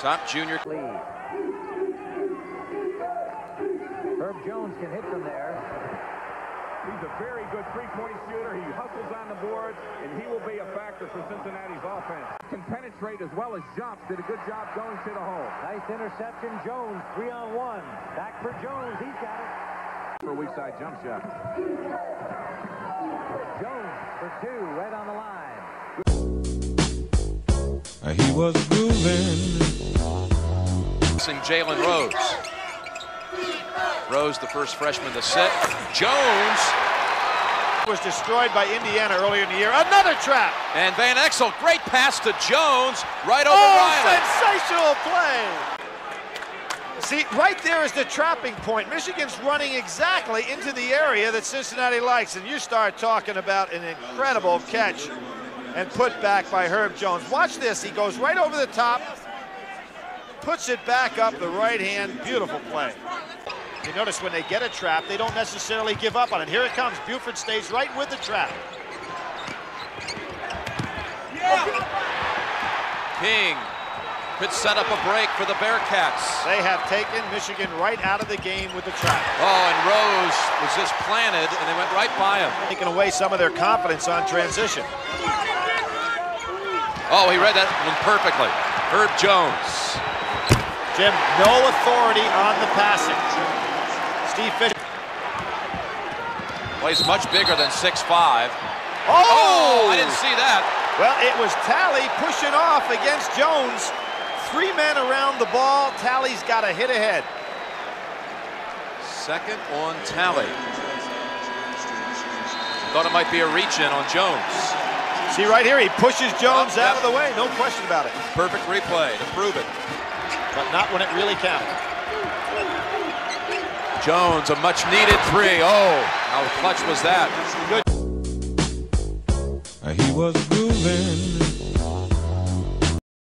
Top junior. lead. Herb Jones can hit from there. He's a very good three-point shooter. He hustles on the boards, and he will be a factor for Cincinnati's offense. Can penetrate as well as jumps. Did a good job going to the hole. Nice interception. Jones, three on one. Back for Jones. He's got it. For a weak side jump shot. He was grooving. Jalen Rose. Rose, the first freshman to sit. Jones was destroyed by Indiana earlier in the year. Another trap. and Van Exel. Great pass to Jones. Right over Oh, Riley. sensational play. See, right there is the trapping point. Michigan's running exactly into the area that Cincinnati likes, and you start talking about an incredible catch and put back by Herb Jones. Watch this. He goes right over the top, puts it back up the right hand. Beautiful play. You notice when they get a trap, they don't necessarily give up on it. Here it comes. Buford stays right with the trap. Yeah. King could set up a break for the Bearcats. They have taken Michigan right out of the game with the trap. Oh, and Rose was just planted, and they went right by him. Taking away some of their confidence on transition. Oh, he read that one perfectly. Herb Jones. Jim, no authority on the passing. Steve Fisher. Plays much bigger than 6'5". Oh! Oh, I didn't see that. Well, it was Tally pushing off against Jones. Three men around the ball. Tally's got a hit ahead. Second on tally. Thought it might be a reach in on Jones. See right here, he pushes Jones Oh, out yep. of the way. No question about it. Perfect replay to prove it. But not when it really counted. Jones, a much needed three. Oh, how clutch was that? Good. Uh, he was grooving.